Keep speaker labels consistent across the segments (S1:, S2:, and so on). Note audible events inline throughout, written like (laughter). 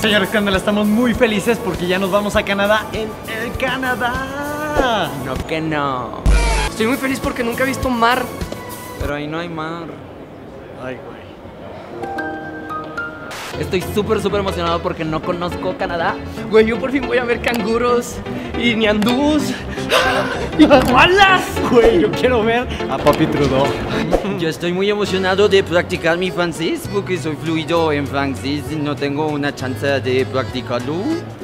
S1: Señor Escándalo, estamos muy felices porque ya nos vamos a Canadá en el Canadá.
S2: No que no.
S3: Estoy muy feliz porque nunca he visto mar.
S2: Pero ahí no hay mar.
S1: Ay, güey.
S2: Estoy súper, súper emocionado porque no conozco Canadá.
S3: Güey, yo por fin voy a ver canguros y ñandús y koalas.
S1: Güey, yo quiero ver a Papi Trudeau.
S2: Yo estoy muy emocionado de practicar mi francés porque soy fluido en francés y no tengo una chance de practicarlo.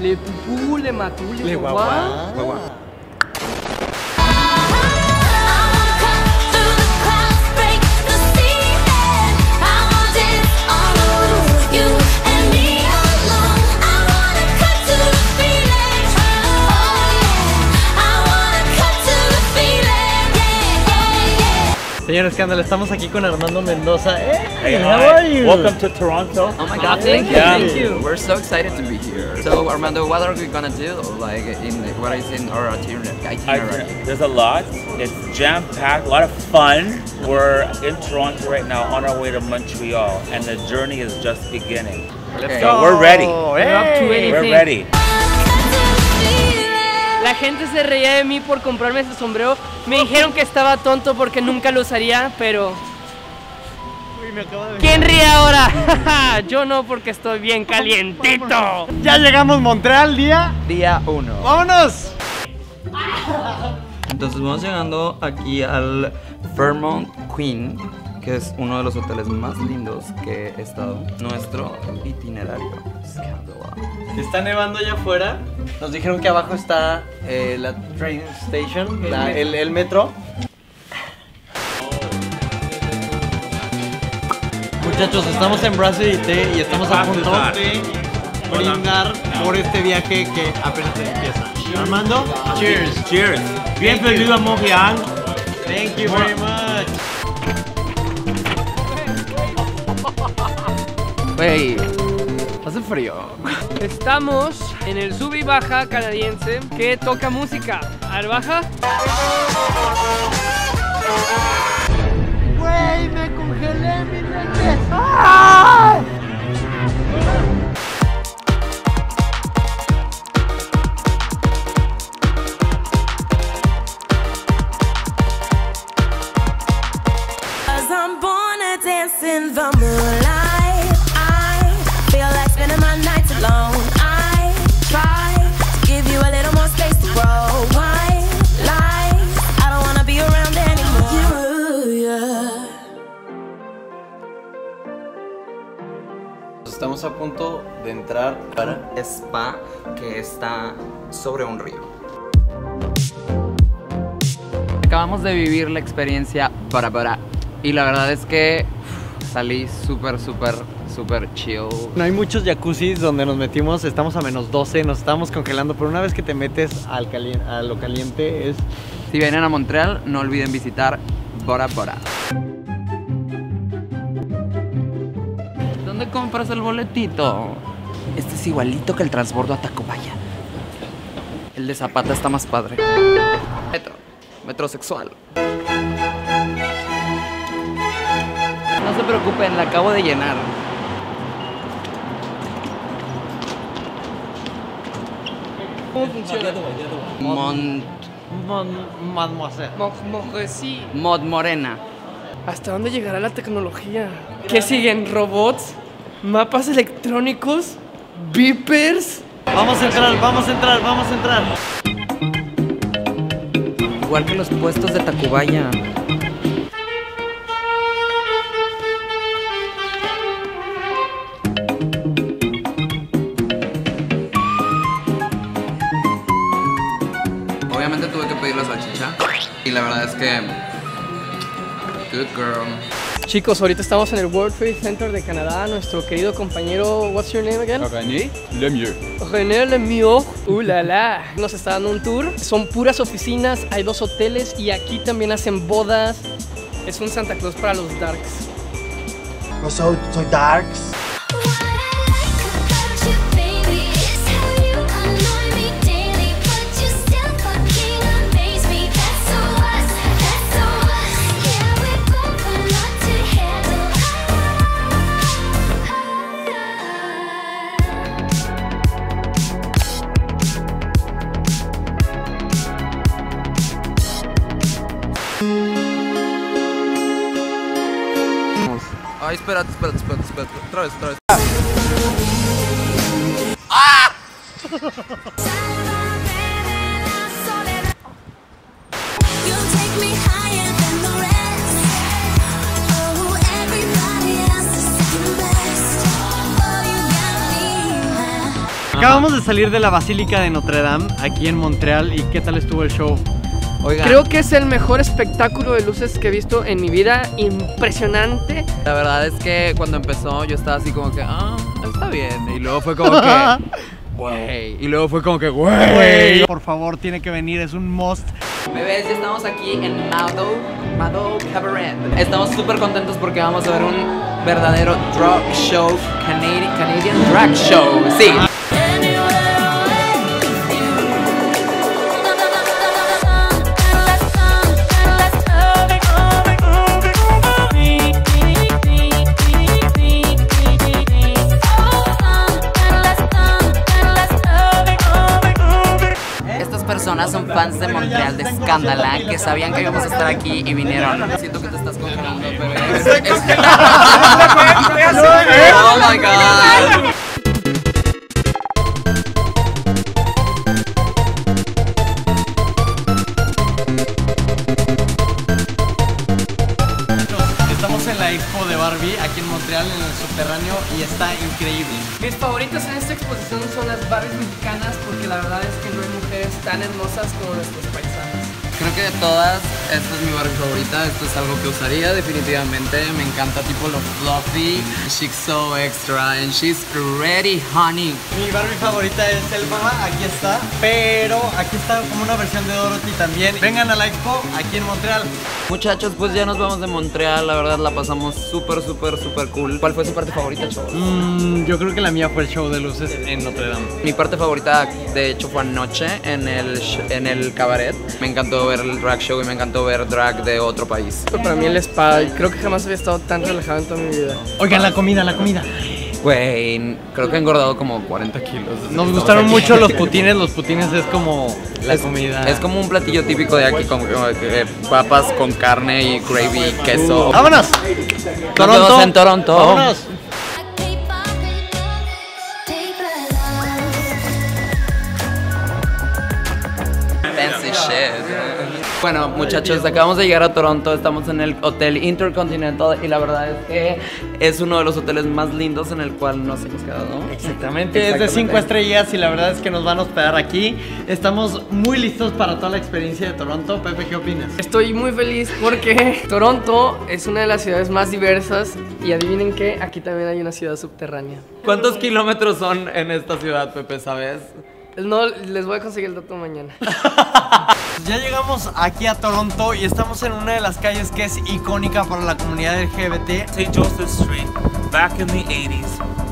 S3: Le pupú, le matú, le,
S1: Le
S3: guaguá.
S1: guagua. Señor Escándalo, estamos aquí con Armando Mendoza. ¡Eh! Hey, how are you?
S4: Welcome to Toronto.
S2: Oh my god, thank you, thank you. We're so excited to be here. So Armando, what are we gonna do? Like in what is in our itinerary? itinerary?
S4: There's a lot. It's jam packed, a lot of fun. We're in Toronto right now on our way to Montreal, and the journey is just beginning.
S2: Okay.
S4: So we're ready.
S1: Hey.
S3: We're up to anything.
S4: We're
S3: anything.
S4: ready.
S3: La gente se reía de mí por comprarme ese sombrero. Me dijeron que estaba tonto porque nunca lo usaría, pero
S1: Uy, me acaba de-
S3: ¿quién ríe ahora? (laughs) Yo no porque estoy bien calientito.
S1: Ya llegamos Montreal, día.
S2: Día 1.
S1: ¡Vámonos!
S2: Entonces vamos llegando aquí al Fairmont Queen, que es uno de los hoteles más lindos que he estado. Nuestro itinerario. Scandal.
S1: Está nevando allá afuera. Nos dijeron que abajo está eh, la train station, la- el, el metro. Muchachos, estamos en Brasil y estamos a punto de brindar por este viaje que apenas empieza. Armando, cheers.
S4: Cheers. Bienvenido a Montreal.
S1: Thank you very much.
S2: Wey, hace frío.
S3: Estamos en el sub y baja canadiense que toca música. A ver, baja.
S1: Güey, me congelé mi leche.
S5: Cause I'm born to dance in the
S1: entrar para
S2: Spa que está sobre un río. Acabamos de vivir la experiencia para para y la verdad es que salí súper, súper, súper chill.
S1: No hay muchos jacuzzis donde nos metimos, estamos a menos 12, nos estamos congelando, pero una vez que te metes al a lo caliente es...
S2: Si vienen a Montreal, no olviden visitar Bora Bora. ¿Dónde compras el boletito? Este es igualito que el transbordo a Tacubaya. El de Zapata está más padre. Metro. Metrosexual. No se preocupen, la acabo de llenar.
S3: ¿Cómo funciona?
S2: Mon...
S1: Mon- Mademoiselle.
S3: Mo- mo- sí.
S2: Mod Morena.
S3: ¿Hasta dónde llegará la tecnología? ¿Qué siguen? ¿Robots? ¿Mapas electrónicos? ¿Beepers?
S1: Vamos a entrar, vamos a entrar, vamos a entrar.
S2: Igual que los puestos de Tacubaya. Obviamente tuve que pedir la salchicha. Y la verdad es que. Good girl.
S3: Chicos, ahorita estamos en el World Trade Center de Canadá. Nuestro querido compañero, what's your name again?
S2: René Lemieux.
S3: René Lemieux. Uh, la, la. Nos está dando un tour. Son puras oficinas, hay dos hoteles y aquí también hacen bodas. Es un Santa Claus para los darks.
S6: No soy, soy Darks.
S2: Espérate, espérate, espérate, espérate. Otra vez, otra vez.
S1: Acabamos de salir de la Basílica de Notre Dame, aquí en Montreal, y ¿qué tal estuvo el show?
S2: Oigan,
S3: Creo que es el mejor espectáculo de luces que he visto en mi vida. Impresionante.
S2: la verdad es que cuando empezó yo estaba así como que, ah, está bien. Y luego fue como que, (laughs) güey. Y luego fue como que, güey.
S1: Por favor, tiene que venir, es un must.
S2: Bebés, ya estamos aquí en Mado, Mado Cabaret. Estamos súper contentos porque vamos a ver un verdadero drag show, Canadian, Canadian drag show. Sí. Fans de Montreal, de Scandala, que sabían que íbamos a estar aquí y vinieron. Siento que te estás congelando, bebé. oh my god.
S1: Increíble.
S3: Mis favoritas en esta exposición son las Barbies mexicanas porque la verdad es que no hay mujeres tan hermosas como nuestros paisanos.
S2: Creo que de todas, esta es mi Barbie favorita. Esto es algo que usaría definitivamente. Me encanta tipo lo fluffy. She's so extra and she's ready, honey.
S1: Mi Barbie favorita es Elphaba, aquí está, pero aquí está como una versión de Dorothy también. Vengan a la expo, aquí en Montreal.
S2: Muchachos, pues ya nos vamos de Montreal. La verdad la pasamos súper, súper, súper cool. ¿Cuál fue su parte favorita, chavos?
S1: Mm, yo creo que la mía fue el show de luces en Notre Dame.
S2: Mi parte favorita, de hecho, fue anoche en el, en el cabaret. Me encantó ver el drag show y me encantó ver drag de otro país.
S3: Para mí el spa, creo que jamás había estado tan relajado en toda mi vida.
S1: Oigan, la comida, la comida.
S2: Güey, creo que he engordado como 40 kilos.
S1: Nos gustaron mucho los putines, los putines es como la
S2: es,
S1: comida.
S2: Es como un platillo típico de aquí, como que- que papas con carne y gravy y queso.
S1: ¡Vámonos!
S2: Nos vemos en Toronto.
S1: ¡Vámonos!
S2: Fancy shit. Bueno, muchachos, acabamos de llegar a Toronto. Estamos en el Hotel Intercontinental y la verdad es que es uno de los hoteles más lindos en el cual nos hemos quedado.
S1: Exactamente, es de
S2: Exactamente.
S1: 5 estrellas y la verdad es que nos van a hospedar aquí. Estamos muy listos para toda la experiencia de Toronto. Pepe, ¿qué opinas?
S3: Estoy muy feliz porque (laughs) Toronto es una de las ciudades más diversas y adivinen qué, aquí también hay una ciudad subterránea.
S2: ¿Cuántos kilómetros son en esta ciudad, Pepe, sabes?
S3: No, les voy a conseguir el dato mañana. (laughs)
S1: Ya llegamos aquí a Toronto y estamos en una de las calles que es icónica para la comunidad LGBT.
S4: St. Joseph Street, back in the 80s,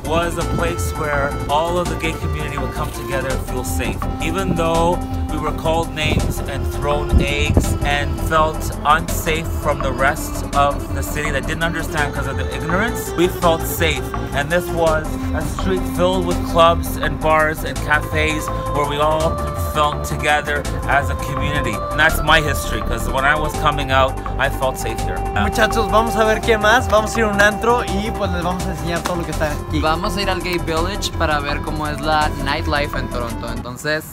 S4: was a place where all of the gay community would come together and feel safe. Even though we were called names and thrown eggs and felt unsafe from the rest of the city that didn't understand because of the ignorance, we felt safe. And this was a street filled with clubs and bars and cafes where we all felt together as a community. And that's my history because when I was coming out, I felt safe here.
S1: Muchachos, vamos a ver qué más. Vamos a ir a un antro y pues les vamos a enseñar todo lo que está aquí.
S2: Vamos a ir al Gay Village para ver cómo es la nightlife en Toronto. Entonces,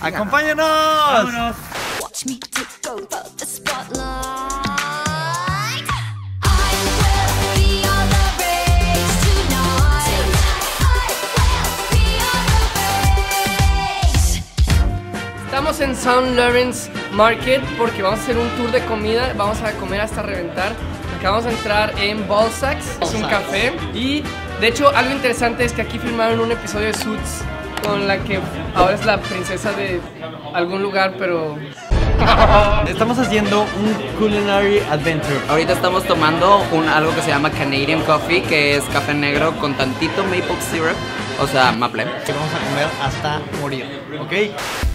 S1: ¡Acompáñanos!
S5: Watch me take over the spotlight.
S3: Estamos en St. Lawrence Market porque vamos a hacer un tour de comida, vamos a comer hasta reventar. Acabamos de entrar en Balzacs, es un café y de hecho algo interesante es que aquí filmaron un episodio de Suits con la que ahora es la princesa de algún lugar, pero (laughs)
S1: Estamos haciendo un culinary adventure.
S2: ahorita estamos tomando un, algo que se llama Canadian Coffee, que es café negro con tantito maple syrup, o sea, maple.
S1: Que vamos a comer hasta morir, ¿ok?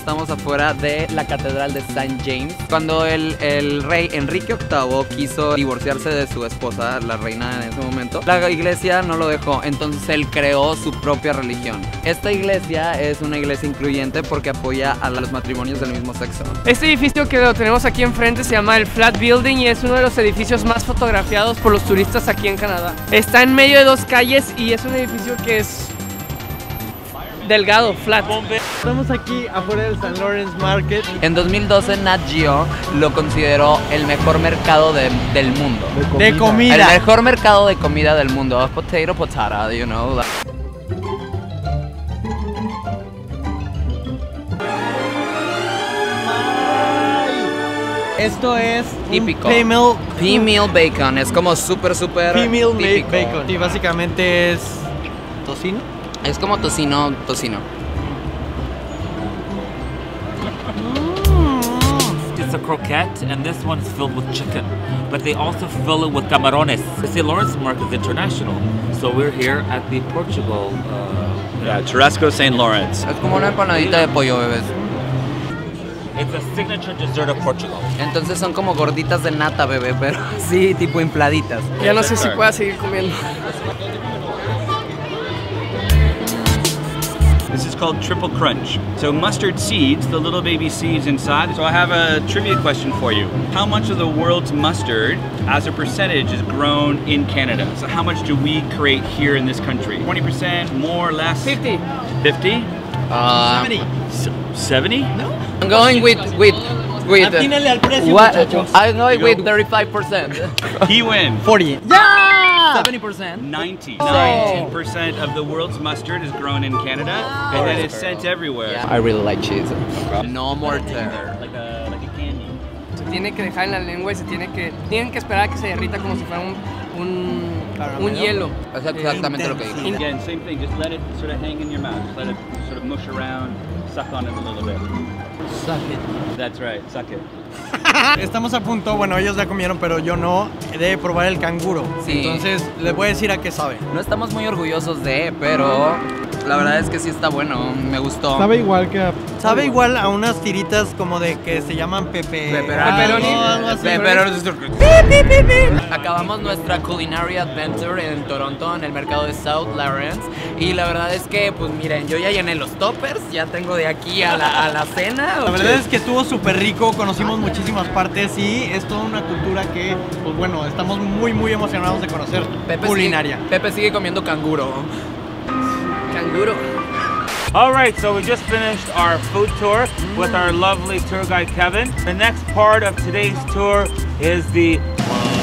S2: Estamos afuera de la Catedral de St. James. Cuando el, el rey Enrique VIII quiso divorciarse de su esposa, la reina en ese momento, la iglesia no lo dejó, entonces él creó su propia religión. Esta iglesia es una iglesia incluyente porque apoya a los matrimonios del mismo sexo.
S3: Este edificio que lo tenemos aquí enfrente se llama el Flat Building y es uno de los edificios más fotografiados por los turistas aquí en Canadá. Está en medio de dos calles y es un edificio que es delgado, flat.
S1: Estamos aquí afuera del St. Lawrence Market.
S2: En 2012 Nat Geo lo consideró el mejor mercado de- del mundo.
S1: De comida.
S2: El mejor mercado de comida del mundo. Potato, potato, you know.
S1: Esto es
S2: Típico.
S1: Pimel,
S2: P-meal bacon. Es como súper, súper típico.
S1: bacon. Y básicamente es tocino.
S2: Es como tocino, tocino.
S4: Croquette, and this one's filled with chicken. But they also fill it with camarones. The St. Lawrence Market is international, so we're here at the Portugal. Uh,
S7: Yeah, Terrasco St. Lawrence.
S2: Es como una empanadita de pollo, bebés.
S4: it's a signature dessert of Portugal.
S2: Entonces son como gorditas de nata, bebé, pero (laughs) sí, tipo infladitas.
S3: Ya no sé si pueda seguir comiendo.
S7: This is called Triple Crunch. So mustard seeds, the little baby seeds inside. So I have a trivia question for you. How much of the world's mustard as a percentage is grown in Canada? So how much do we create here in this country? 20%, more, less?
S3: 50.
S7: 50?
S2: Ah,
S7: S- 70?
S2: I'm going with with with
S1: Atínale al precio,
S2: what. I'm going
S7: You
S2: with 35%. (laughs)
S7: He wins.
S1: 40.
S2: 70%.
S7: 90.
S2: Oh.
S7: 90% of the world's mustard is grown in Canada and then it's sent everywhere.
S2: I really like cheese. No more terror.
S7: Like a, like a candy.
S3: Se tiene que dejar en la lengua y se tiene que tienen que esperar a que se derrita como si fuera un un, un hielo.
S2: Es exactamente lo que dije.
S7: Again, same thing. Just let it sort of hang in your mouth. Just let it sort of mush around, suck on it a little bit. That's right. Suck it. (laughs)
S1: Estamos a punto, bueno, ellos ya comieron, pero yo no, de probar el canguro.
S2: Sí.
S1: Entonces, les voy a decir a qué sabe.
S2: No estamos muy orgullosos de, pero la verdad es que sí está bueno. Me gustó.
S1: igual que Sabe igual a unas tiritas como de que se llaman pepe.
S2: Pepperoni. Acabamos nuestra culinary adventure en Toronto, en el mercado de South Lawrence. Y la verdad es que, pues miren, yo ya llené los toppers, ya tengo de aquí a la, a la cena.
S1: La verdad es que estuvo súper rico, conocimos muchísimas partes y es toda una cultura que, pues bueno, estamos muy, muy emocionados de conocer
S2: Pepe
S1: culinaria.
S2: Sigue, Pepe sigue comiendo canguro.
S3: Canguro.
S4: All right, so we just finished our food tour with our lovely tour guide Kevin. The next part of today's tour is the um,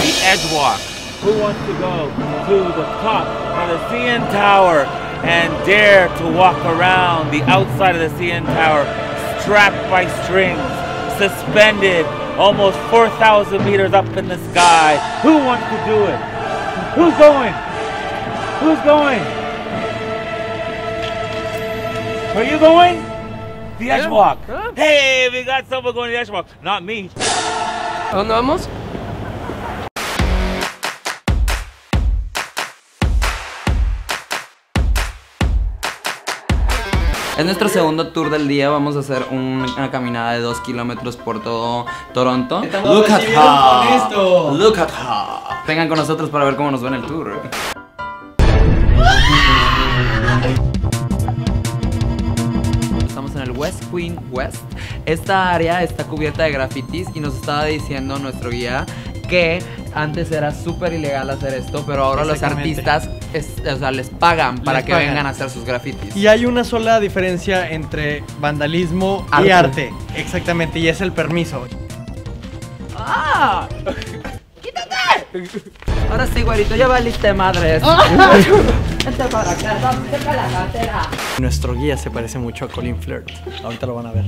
S4: the edge walk. Who wants to go to the top of the CN Tower and dare to walk around the outside of the CN Tower, strapped by strings, suspended almost 4,000 meters up in the sky? Who wants to do it? Who's going? Who's going? Are you going? The edge walk. Hey, we got someone going to the edge walk. Not me.
S3: ¿A dónde vamos?
S2: Es nuestro segundo tour del día. Vamos a hacer un- una caminada de dos kilómetros por todo Toronto. Look at her. Look at her. Vengan con nosotros para ver cómo nos va en el tour. Queen West. Esta área está cubierta de grafitis y nos estaba diciendo nuestro guía que antes era súper ilegal hacer esto, pero ahora los artistas es- o sea, les pagan para
S1: Les
S2: que
S1: pagan.
S2: vengan a hacer sus grafitis.
S1: Y hay una sola diferencia entre vandalismo y
S2: Arte.
S1: arte. Exactamente, y es el permiso. (laughs)
S2: Ahora sí, güerito, ya valiste madres. (laughs)
S1: Nuestro guía se parece mucho a Colin Flirt. Ahorita lo van a ver.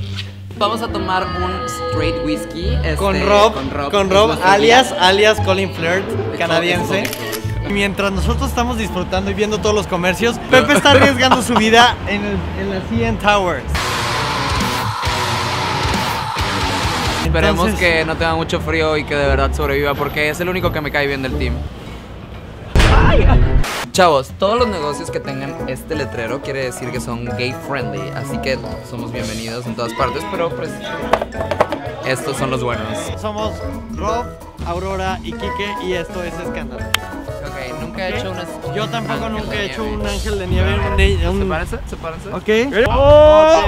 S2: Vamos a tomar un straight whisky. este,
S1: Con Rob,
S2: con Rob,
S1: con alias,
S2: guía.
S1: alias Colin Flirt, canadiense. Mientras nosotros estamos disfrutando y viendo todos los comercios, (laughs) Pepe está arriesgando su vida en, el- en la CN Towers.
S2: Esperemos
S1: Entonces-
S2: que no tenga mucho frío y que de verdad sobreviva porque es el único que me cae bien del team. Chavos, todos los negocios que tengan este letrero quiere decir que son gay friendly, así que somos bienvenidos en todas partes, pero pues estos son los buenos.
S1: Somos Rob, Aurora y Kike y esto es Escándalo.
S2: Ok, nunca he hecho una... un
S1: Yo tampoco nunca he hecho un ángel de nieve.
S2: ¿Se parece? ¿Se parece?
S1: Ok. Oh,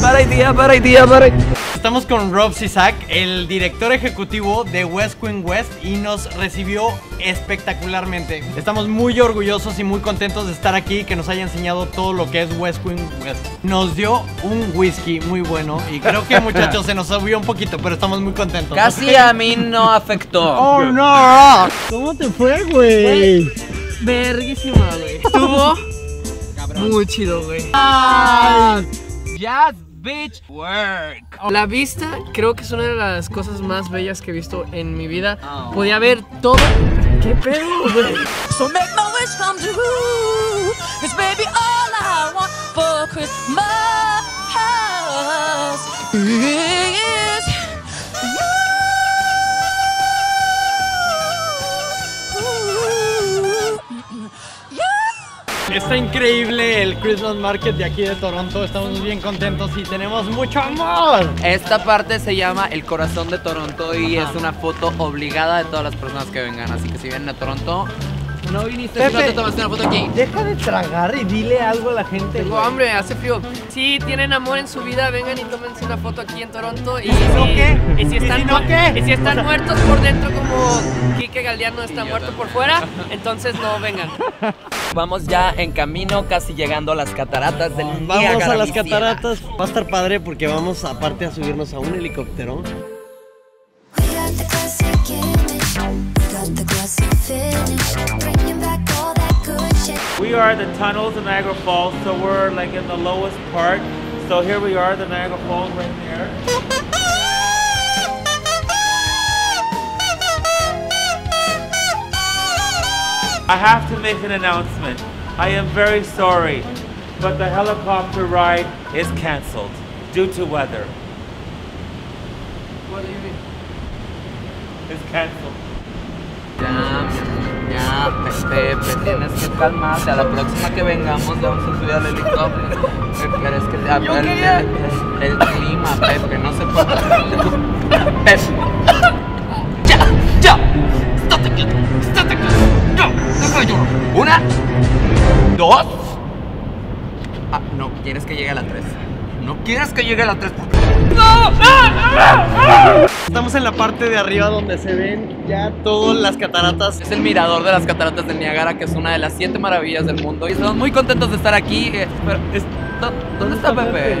S2: Para idea, para idea, para
S1: Estamos con Rob Sisak, el director ejecutivo de West Queen West y nos recibió espectacularmente. Estamos muy orgullosos y muy contentos de estar aquí, que nos haya enseñado todo lo que es West Queen West. Nos dio un whisky muy bueno y creo que muchachos se nos subió un poquito, pero estamos muy contentos.
S2: Casi a mí no afectó. (laughs)
S1: ¡Oh no! ¿Cómo te fue, güey?
S3: Verguísima, güey. Estuvo muy chido, güey.
S2: Jazz bitch work.
S3: La vista creo que es una de las cosas más bellas que he visto en mi vida.
S2: Oh.
S3: Podía ver todo. ¿Qué pedo, güey?
S5: So make my wish come true. Cause baby, all I want for Christmas is
S1: Está increíble el Christmas Market de aquí de Toronto. Estamos bien contentos y tenemos mucho amor.
S2: Esta parte se llama El Corazón de Toronto y es una foto obligada de todas las personas que vengan. Así que si vienen a Toronto, no viniste si no te tomaste una foto aquí.
S1: Deja de tragar y dile algo a la gente.
S3: Tengo hambre, hace frío. Si tienen amor en su vida, vengan y tómense una foto aquí en Toronto. Y,
S1: si no, qué?
S3: Y si
S1: ¿Y
S3: están,
S1: si no,
S3: mu-
S1: qué?
S3: y si están muertos por dentro, como Kike Galdiano está muerto por fuera, entonces no vengan.
S2: Vamos ya en camino, casi llegando a las cataratas del
S1: Vamos a las cataratas. Va a estar padre porque vamos aparte a subirnos a un helicóptero.
S5: We
S4: are the tunnels of Niagara Falls, so we're like in the lowest part. So here we are, the Niagara Falls right there. I have to make an announcement. I am very sorry, but the helicopter ride is canceled due to weather.
S3: What do you mean?
S4: It's canceled.
S2: Ya, ya, Pepe, tienes que calmarte. A la próxima que vengamos vamos a subir al helicóptero. Pero es que el, el- el- el clima, Pepe, no se puede. Pepe. Ya, ya. Estate quieto, estate quieto. Ya, deja de llorar. Una, dos. Ah, no quieres que llegue a la tres. No quieres que llegue a la tres.
S1: Estamos en la parte de arriba donde se ven ya todas las cataratas.
S2: Es el mirador de las cataratas de Niágara, que es una de las siete maravillas del mundo. Y estamos muy contentos de estar aquí. eh, pero es- ¿dó- ¿Dónde está Pepe?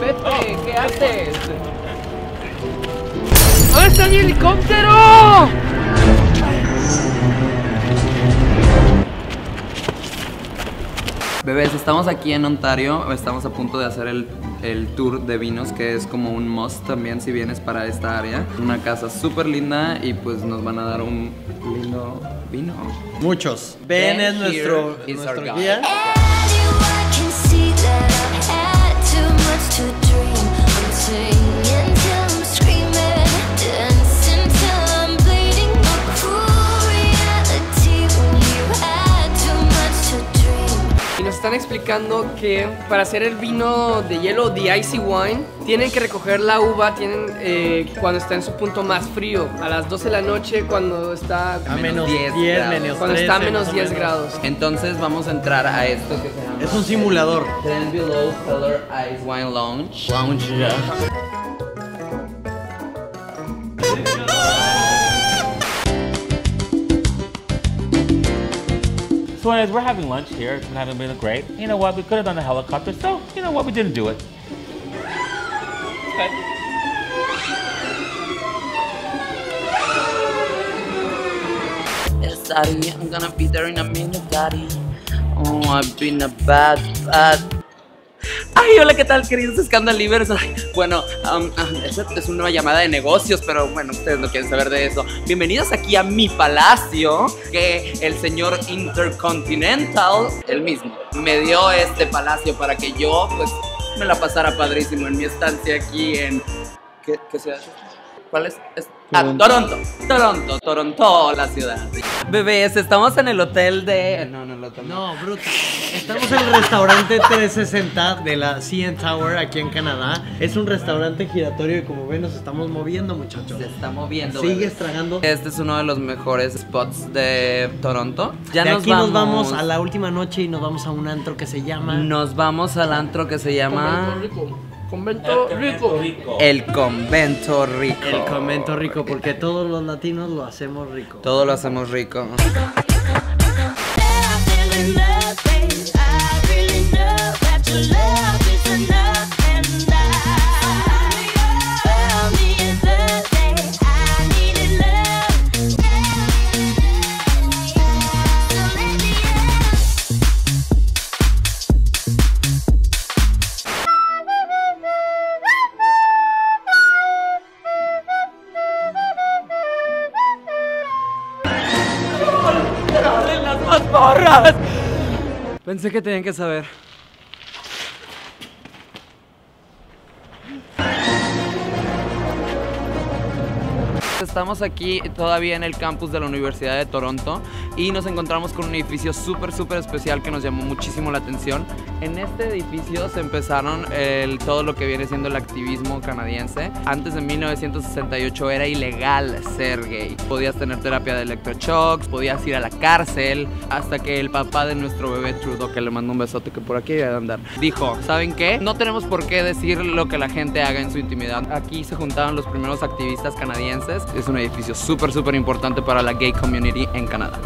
S2: Pepe, ¿qué haces?
S3: ¿Dónde está mi helicóptero?
S2: Bebés, estamos aquí en Ontario. Estamos a punto de hacer el, el tour de vinos, que es como un must también si vienes para esta área. Una casa súper linda y pues nos van a dar un lindo vino.
S1: Muchos. Ben es
S2: Ben
S1: nuestro,
S2: is
S1: nuestro
S2: guide.
S1: guía.
S3: Están explicando que para hacer el vino de hielo, the icy wine, tienen que recoger la uva tienen eh, cuando está en su punto más frío, a las 12 de la noche, cuando está,
S1: A menos 10,
S2: 10 grados.
S1: menos
S3: cuando está a
S1: 13,
S3: menos
S1: más o
S3: 10
S1: menos.
S3: grados.
S2: Entonces vamos a entrar a esto que se llama...
S1: Es un simulador.
S2: Ten Below Cellar Ice Wine Lounge. Lounge.
S4: So anyways, we're having lunch here. It's been having been great. You know what? We could have done the helicopter, so you know what? We didn't do it.
S2: Yes, daddy, I'm gonna be there in a minute, daddy. Oh, I've been a bad, bad. Ay, hola, ¿qué tal, queridos Scandalivers? Ay, Bueno, um, es una llamada de negocios, pero bueno, ustedes no quieren saber de eso. Bienvenidos aquí a mi palacio, que el señor Intercontinental, el mismo, me dio este palacio para que yo, pues, me la pasara padrísimo en mi estancia aquí en... ¿Qué, qué es esta? ¿Cuál es? Es- Ah, Toronto. Toronto, Toronto, la ciudad. Bebés, estamos en el hotel de. No, no, el hotel.
S1: No, bruto. Estamos en el restaurante 360 de la CN Tower aquí en Canadá. Es un restaurante giratorio y como ven nos estamos moviendo, muchachos.
S2: Se está moviendo.
S1: Sigues
S2: bebés.
S1: tragando.
S2: Este es uno de los mejores spots de Toronto. Ya
S1: de
S2: nos
S1: aquí
S2: vamos.
S1: nos vamos a la última noche y nos vamos a un antro que se llama
S2: Nos vamos al antro que se llama
S3: Convento rico. Convento rico.
S2: El Convento Rico.
S1: El Convento Rico porque todos los latinos lo hacemos rico.
S2: Todo lo hacemos rico. Pensé que tenían que saber. Estamos aquí todavía en el campus de la Universidad de Toronto y nos encontramos con un edificio súper, súper especial que nos llamó muchísimo la atención. En este edificio se empezaron el- todo lo que viene siendo el activismo canadiense. Antes de 1968 era ilegal ser gay. Podías tener terapia de electroshocks, podías ir a la cárcel, hasta que el papá de nuestro bebé Trudeau, que le mando un besote que por aquí debe de andar, dijo, ¿saben qué? No tenemos por qué decir lo que la gente haga en su intimidad. Aquí se juntaron los primeros activistas canadienses. Es un edificio súper, súper importante para la gay community en Canadá.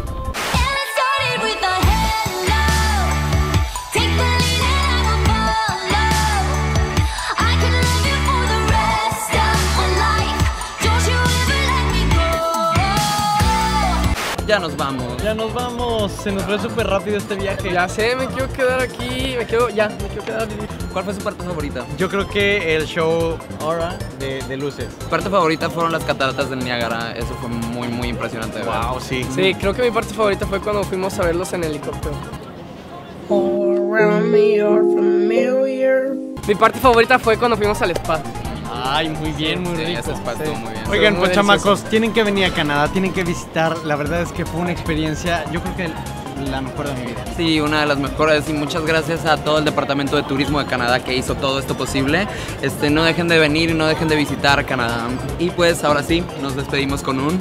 S2: Ya nos vamos.
S1: Ya nos vamos, se nos fue súper rápido este viaje.
S3: Ya sé, me quiero quedar aquí. Me quiero, ya, me quiero quedar a vivir.
S2: ¿Cuál fue su parte favorita?
S1: Yo creo que el show ahora de, de luces.
S2: Su parte favorita fueron las cataratas del Niágara. Eso fue muy, muy impresionante. de ver.
S1: Wow, sí.
S3: Sí, creo que mi parte favorita fue cuando fuimos a verlos en helicóptero. Mi parte favorita fue cuando fuimos al spa.
S1: Ay, muy bien, muy
S2: Sí,
S1: rico.
S2: muy bien.
S1: Oigan,
S3: Muy
S1: pues chamacos, tienen que venir a Canadá, tienen que visitar. La verdad es que fue una experiencia, yo creo que la mejor de mi vida.
S2: Sí, una de las mejores y muchas gracias a todo el Departamento de Turismo de Canadá que hizo todo esto posible. Este, no dejen de venir y no dejen de visitar Canadá. Y pues ahora sí, nos despedimos con un